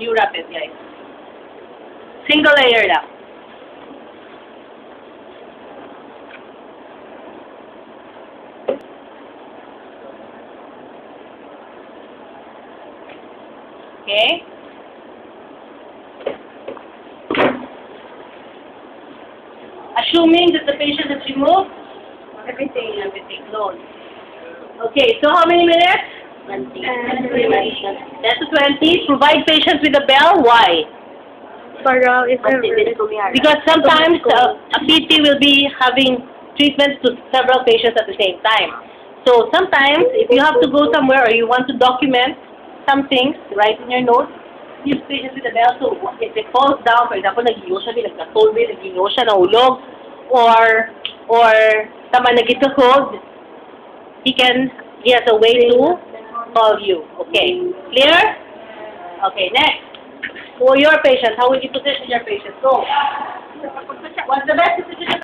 You wrap it, guys. Single layer lang. Okay? Assuming that the patient has removed everything, everything closed. Okay, so how many minutes? That's 20. Provide patients with a bell. Why? Para if ever. Because sometimes uh, a PT will be having treatments to several patients at the same time. So sometimes if you have to go somewhere or you want to document some things, write in your notes, use patients with a bell. So if it falls down, for example, nag-iyo siya, nagkatulbi, nag-iyo siya, nahulog, or, or tama nagitahog, he can, he has a way to call you. Okay. Clear? Okay, next. For your patient, how would you position your patient? Go. What's the best